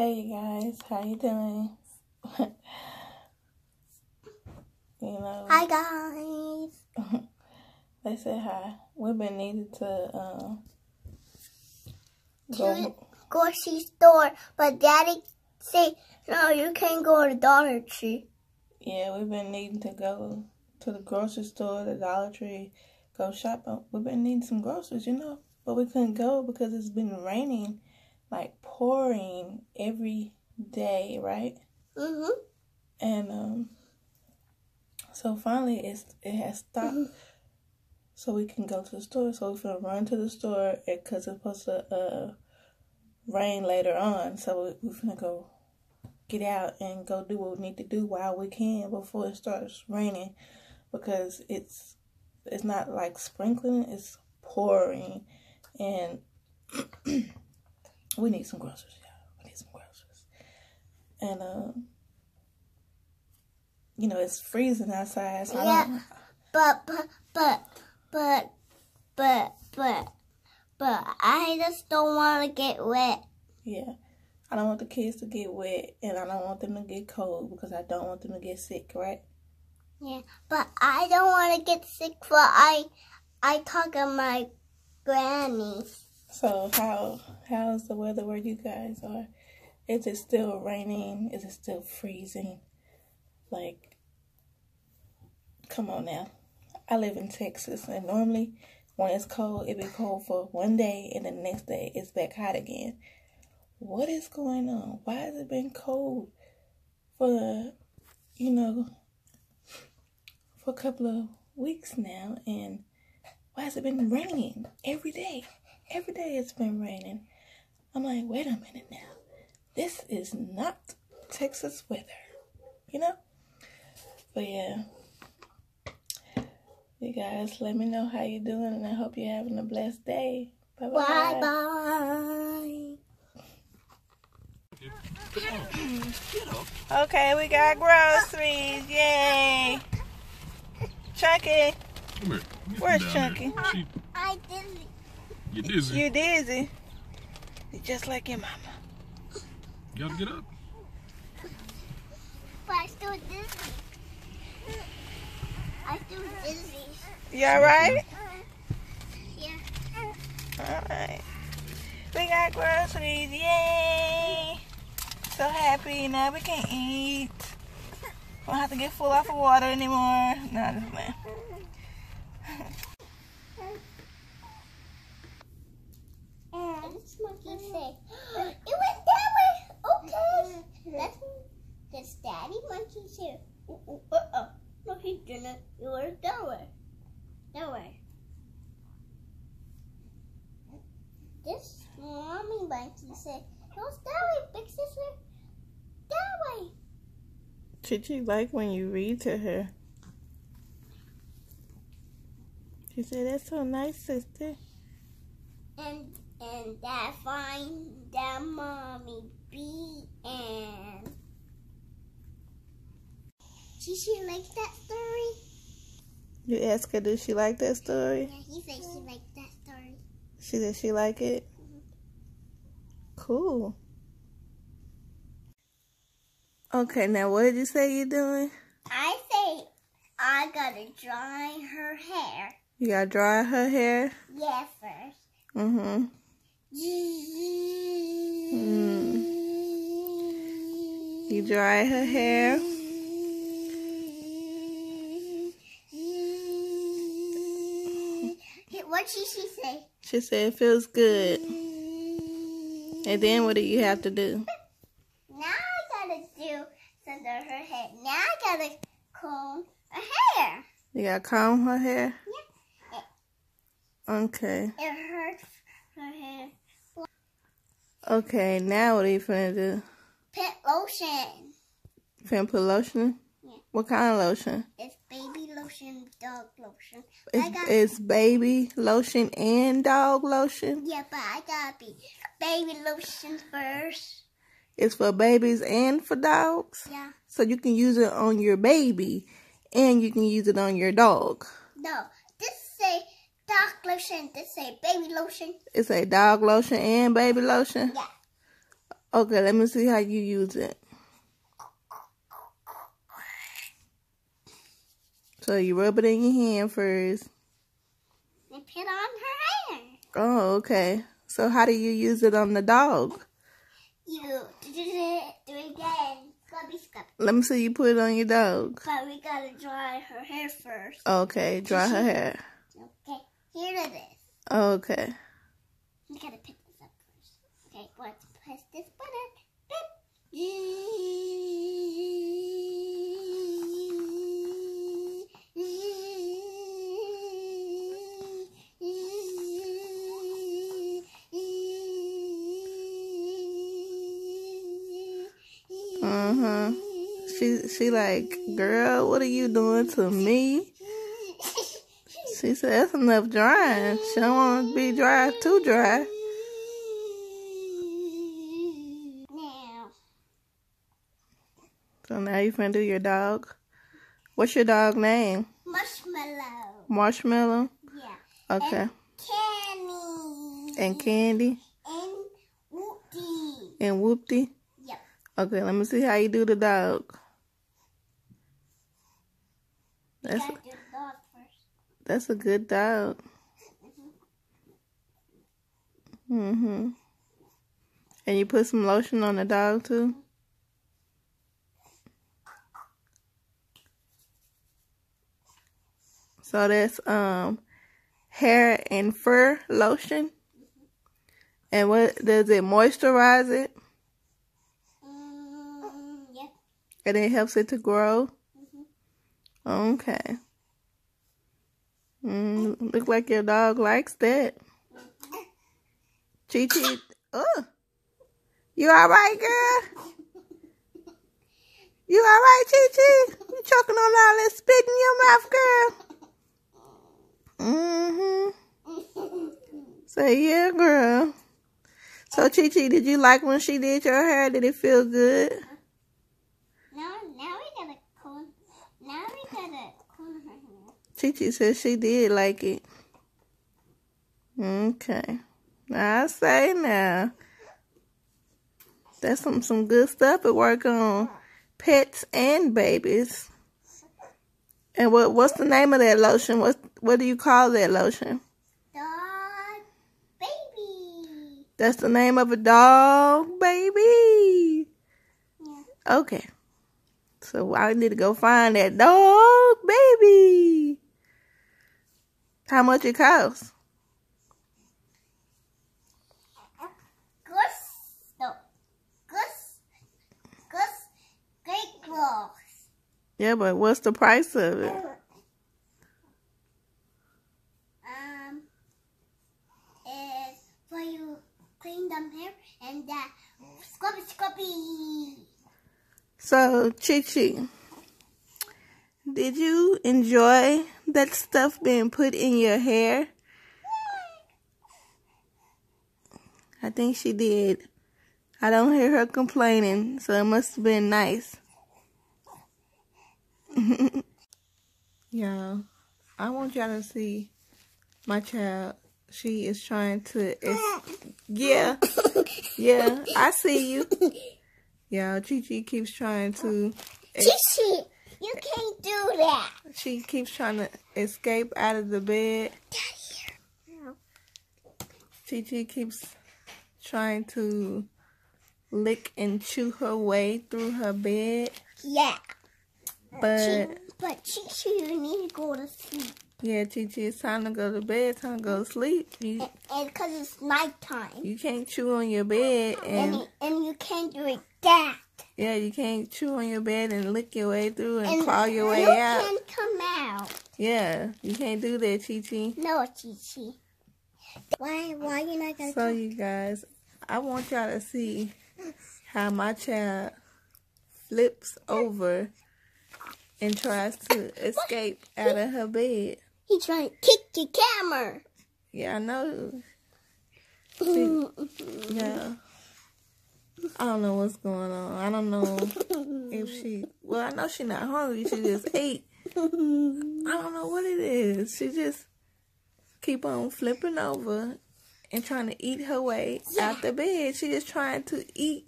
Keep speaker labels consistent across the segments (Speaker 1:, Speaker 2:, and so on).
Speaker 1: Hey guys, how you doing? you know,
Speaker 2: Hi guys.
Speaker 1: they said hi. We've been needed to um,
Speaker 2: To
Speaker 1: go.
Speaker 2: the grocery store, but Daddy say no, you can't go to Dollar Tree.
Speaker 1: Yeah, we've been needing to go to the grocery store, the Dollar Tree, go shop. We've been needing some groceries, you know, but we couldn't go because it's been raining, like pouring every day, right?
Speaker 2: Mhm.
Speaker 1: And um, so finally, it's it has stopped, so we can go to the store. So we're gonna run to the store because it's supposed to uh rain later on. So we, we're gonna go get out and go do what we need to do while we can before it starts raining, because it's it's not like sprinkling; it's pouring, and we need some groceries. y'all. we need some groceries, and um you know, it's freezing outside. So
Speaker 2: Yeah. But but but but but but but I just don't want to get wet.
Speaker 1: yeah. I don't want the kids to get wet and I don't want them to get cold because I don't want them to get sick, right?
Speaker 2: Yeah. But I don't want to get sick. For I I talk to my granny.
Speaker 1: So how how's the weather where you guys are? Is it still raining? Is it still freezing? Like come on now. I live in Texas and normally when it's cold it be cold for one day and the next day it's back hot again. What is going on? Why has it been cold for you know for a couple of weeks now and why has it been raining every day? Every day it's been raining. I'm like, wait a minute now. This is not Texas weather. You know? But yeah. You guys let me know how you're doing and I hope you're having a blessed day. Bye
Speaker 2: Bye
Speaker 1: bye.
Speaker 2: bye.
Speaker 1: Okay, we got groceries. Yay. Chunky,
Speaker 3: Come here.
Speaker 1: Where's
Speaker 3: down
Speaker 1: Chunky?
Speaker 2: I didn't.
Speaker 3: You dizzy.
Speaker 1: you dizzy. You're just like your mama.
Speaker 3: You gotta get up.
Speaker 2: But I still dizzy. I still dizzy.
Speaker 1: You alright?
Speaker 2: Yeah.
Speaker 1: Alright. We got groceries. Yay. So happy. Now we can eat. Don't have to get full off of water anymore. No, just playing.
Speaker 2: And this monkey say, it went that way. Okay. That's this daddy monkey's here. Uh oh. No, he didn't. It went that way. That way. This mommy monkey said, it was that way, big sister. That way.
Speaker 1: Did you like when you read to her? She said, that's so nice, sister.
Speaker 2: And and that find that mommy B and did she like that story?
Speaker 1: You asked her, did she like that story?
Speaker 2: Yeah, he said she liked that story.
Speaker 1: She said she like it. Cool. Okay, now what did you say you're doing?
Speaker 2: I say I gotta dry her hair.
Speaker 1: You gotta dry her hair.
Speaker 2: Yeah, first.
Speaker 1: Mm-hmm. Hmm. You dry her hair.
Speaker 2: What did she say?
Speaker 1: She said it feels good. And then what do you have to do?
Speaker 2: Now I gotta do under her hair. Now I gotta comb her hair.
Speaker 1: You gotta comb her hair?
Speaker 2: Yeah.
Speaker 1: Okay.
Speaker 2: It hurts her hair.
Speaker 1: Okay, now what are you finna do?
Speaker 2: Put lotion.
Speaker 1: Finna put lotion?
Speaker 2: Yeah.
Speaker 1: What kind of lotion?
Speaker 2: It's baby lotion, dog lotion. I
Speaker 1: It's,
Speaker 2: got
Speaker 1: it's baby lotion and dog lotion.
Speaker 2: yeah, but I gotta be baby lotion first.
Speaker 1: It's for babies and for dogs.
Speaker 2: Yeah.
Speaker 1: So you can use it on your baby and you can use it on your dog.
Speaker 2: No, dog lotion. This say baby lotion.
Speaker 1: It's a dog lotion and baby lotion.
Speaker 2: Yeah.
Speaker 1: Okay, let me see how you use it. So you rub it in your hand first.
Speaker 2: And put on her hair.
Speaker 1: Oh, okay. So how do you use it on the dog?
Speaker 2: You do it, do it again. Scrubby, scrubby.
Speaker 1: Let me see you put it on your dog.
Speaker 2: But we gotta dry her hair first.
Speaker 1: Okay, dry her hair.
Speaker 2: Here it is.
Speaker 1: Okay.
Speaker 2: We gotta pick this up first. Okay, let's press this button.
Speaker 1: Uh-huh. She she like, girl, what are you doing to me? She said that's enough drying. She don't want to be dry too dry.
Speaker 2: Now,
Speaker 1: So now you finna do your dog. What's your dog name?
Speaker 2: marshmallow.
Speaker 1: Marshmallow.
Speaker 2: Yeah.
Speaker 1: Okay.
Speaker 2: Candy.
Speaker 1: And Candy
Speaker 2: And Woody.
Speaker 1: and Whoopty.
Speaker 2: Yep.
Speaker 1: Okay, let me see how you do the dog. That's
Speaker 2: Gotta do the dog first.
Speaker 1: That's a good dog. Mhm. And you put some lotion on the dog too. So that's um hair and fur lotion. And what does it moisturize it?
Speaker 2: Mm, yep.
Speaker 1: And it helps it to grow. Okay. Mm, look like your dog likes that. Chi Chi. Oh. You alright, girl? You alright, Chi Chi? You choking on all that spit in your mouth, girl? Mm-hmm. Say, yeah, girl. So, Chi Chi, did you like when she did your hair? Did it feel good?
Speaker 2: Now, now we gotta comb. Now we gotta comb her hair.
Speaker 1: Chi Chi said she did like it. Okay. I say now. That's some, some good stuff to work on pets and babies. And what what's the name of that lotion? What what do you call that lotion?
Speaker 2: Dog baby.
Speaker 1: That's the name of a dog, baby.
Speaker 2: Yeah.
Speaker 1: Okay. So I need to go find that dog, baby. How much it costs?
Speaker 2: Gus. No. Gus. Gus. Great gloves.
Speaker 1: Yeah, but what's the price of it?
Speaker 2: Um. Is for you clean them hair and that scrubby scrubby.
Speaker 1: So, Chi Chi, did you enjoy that stuff being put in your hair? I think she did. I don't hear her complaining, so it must have been nice. Y'all, I want y'all to see my child. She is trying to. Yeah, yeah, I see you. Yeah, Chi Chi keeps trying to. es-
Speaker 2: Chichi, you can't do that.
Speaker 1: She keeps trying to escape out of the bed. Chi Chi keeps trying to lick and chew her way through her bed.
Speaker 2: Yeah.
Speaker 1: But
Speaker 2: But Chichi, you need to go to sleep.
Speaker 1: Yeah, Chi Chi, it's time to go to bed, time to go to sleep. You
Speaker 2: And because it's nighttime.
Speaker 1: you can't chew on your bed
Speaker 2: And,
Speaker 1: and
Speaker 2: you- and you can't do it that.
Speaker 1: yeah, you can't chew on your bed and lick your way through and,
Speaker 2: And
Speaker 1: claw your way out.
Speaker 2: you can't come out.
Speaker 1: Yeah, you can't do that, Chi Chi.
Speaker 2: No, Chichi. Why, why you not gonna
Speaker 1: So
Speaker 2: come?
Speaker 1: you guys, I want y'all to see how my child flips over and tries to escape out of her bed.
Speaker 2: He's trying to kick your camera.
Speaker 1: Yeah, I know. Yeah. I don't know what's going on. I don't know if she. Well, I know she's not hungry. She just ate. I don't know what it is. She just keep on flipping over and trying to eat her way out the bed. She just trying to eat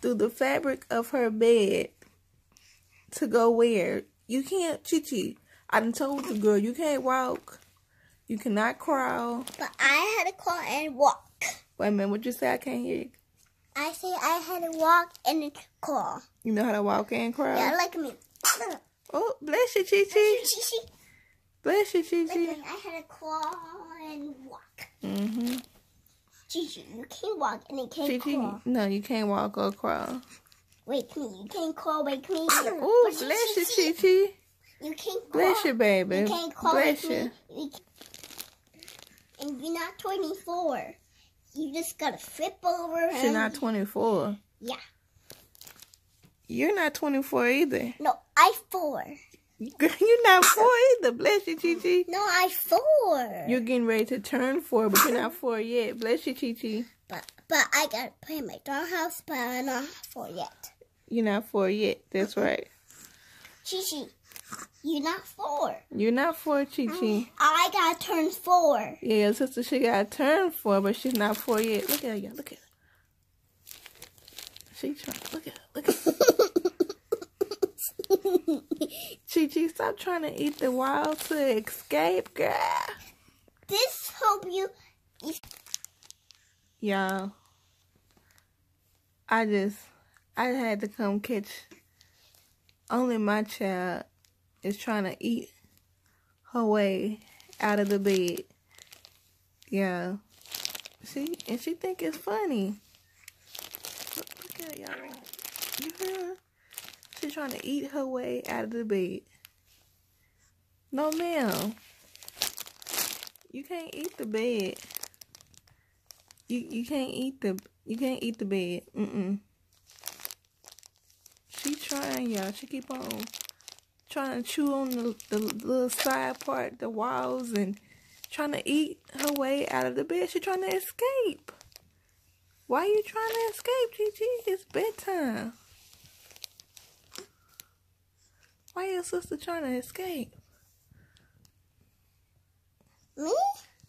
Speaker 1: through the fabric of her bed to go where? You can't, Chi Chi. I done told the girl you can't walk. You cannot crawl.
Speaker 2: But I had to crawl and walk.
Speaker 1: Wait a minute, what you say? I can't hear you.
Speaker 2: I say I had to walk and crawl.
Speaker 1: You know how to walk and crawl?
Speaker 2: Yeah, like me.
Speaker 1: Oh, bless you, Chi Chi. Bless you, Chi
Speaker 2: Like
Speaker 1: Chi.
Speaker 2: I had to crawl and walk.
Speaker 1: Mm-hmm.
Speaker 2: Chi-chi, you can't walk and you can't
Speaker 1: Chi.
Speaker 2: crawl.
Speaker 1: No, you can't walk or crawl.
Speaker 2: Wake me. You can't crawl. Wake me.
Speaker 1: Oh, bless you, Chi Chi.
Speaker 2: You can't
Speaker 1: Bless you, baby.
Speaker 2: You can't call
Speaker 1: Bless you.
Speaker 2: And you're not 24. You just gotta flip over.
Speaker 1: She's
Speaker 2: and-
Speaker 1: not 24.
Speaker 2: Yeah.
Speaker 1: You're not 24 either.
Speaker 2: No, I four.
Speaker 1: Girl, you're not four either. Bless you, Chi Chi.
Speaker 2: No, I four.
Speaker 1: You're getting ready to turn four, but you're not four yet. Bless you, Chi Chi.
Speaker 2: But but I gotta play my dollhouse, but I'm not four yet.
Speaker 1: You're not four yet. That's right.
Speaker 2: Chi Chi, you're not four.
Speaker 1: You're not four, Chi Chi.
Speaker 2: I oh, gotta turn four.
Speaker 1: Yeah, your sister, she got to turn four, but she's not four yet. Look at her. Look at her. She trying. Look at her. Look at her. Chi Chi, stop trying to eat the wild to escape, girl.
Speaker 2: this hope you.
Speaker 1: Y'all, I just, I had to come catch. Only my child is trying to eat her way out of the bed. Yeah, see, and she think it's funny. Look, look at y'all. You hear her? She trying to eat her way out of the bed. No, ma'am. You can't eat the bed. You you can't eat the you can't eat the bed. Mm-mm. She trying, y'all. She keep on trying to chew on the, the little side part, the walls, and trying to eat her way out of the bed. She's trying to escape. Why are you trying to escape, Gigi? It's bedtime. Why your sister trying to escape?
Speaker 2: Me?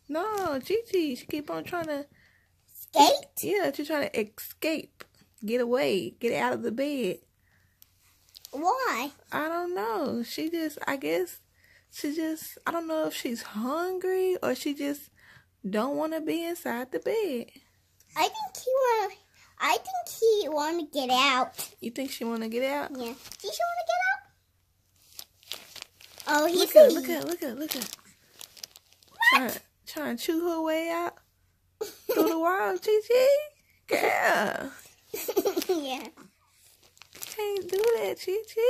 Speaker 1: No, Gigi. She keep on trying to
Speaker 2: Escape?
Speaker 1: Yeah, she's trying to escape, get away, get out of the bed.
Speaker 2: Why?
Speaker 1: I don't know. She just, I guess, she just, I don't know if she's hungry or she just don't want to be inside the bed.
Speaker 2: I think he wanna. I think he wanna get out.
Speaker 1: You think she want to get out?
Speaker 2: Yeah. Does he wanna get out? Oh, he's
Speaker 1: Look at, look at, look at, look at. Trying, trying to chew her way out through the wall, Gigi. Girl,
Speaker 2: yeah.
Speaker 1: Can't do that, Gigi.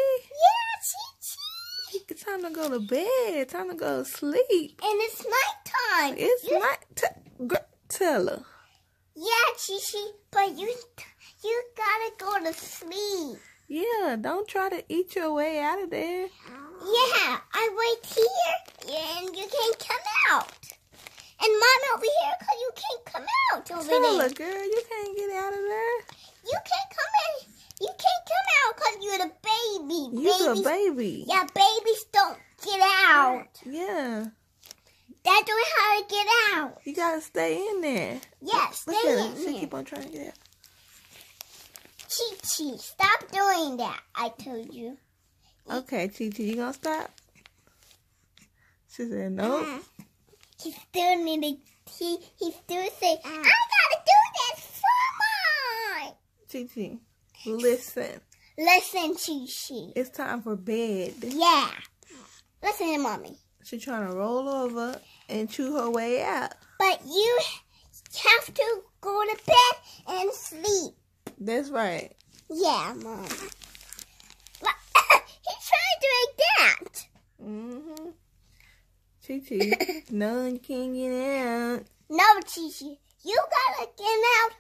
Speaker 2: Yeah, Chi Chi.
Speaker 1: It's time to go to bed. Time to go to sleep.
Speaker 2: And it's nighttime.
Speaker 1: It's
Speaker 2: You-
Speaker 1: not. T- gr- tell her.
Speaker 2: Yeah, Chi Chi, but you you gotta go to sleep.
Speaker 1: Yeah, don't try to eat your way out of there.
Speaker 2: Yeah, I wait here and you can't come out. And mom over here because you can't come out over
Speaker 1: Tell
Speaker 2: there.
Speaker 1: her, girl, you can't get out of there.
Speaker 2: You can't come in. You can't come out because you're the baby. Babies,
Speaker 1: a baby.
Speaker 2: Yeah, babies don't get out.
Speaker 1: Yeah,
Speaker 2: That's how to get out.
Speaker 1: you gotta stay in there.
Speaker 2: Yes,
Speaker 1: Look
Speaker 2: stay in
Speaker 1: She
Speaker 2: there.
Speaker 1: keep on trying to get out.
Speaker 2: Chi Chi, stop doing that. I told you.
Speaker 1: Okay, Chi Chi, you gonna stop? She said, mm-hmm. nope.
Speaker 2: He still need to. He he still say, I gotta do this for mine.
Speaker 1: Chi Chi, listen.
Speaker 2: Listen, Chi Chi.
Speaker 1: It's time for bed.
Speaker 2: Yeah. Listen to mommy.
Speaker 1: She trying to roll over and chew her way out.
Speaker 2: But you have to go to bed and sleep.
Speaker 1: That's right.
Speaker 2: Yeah, mom. But He's trying to make that.
Speaker 1: Mm-hmm. Chi Chi, no, you can't get out.
Speaker 2: No, Chi Chi. You gotta get out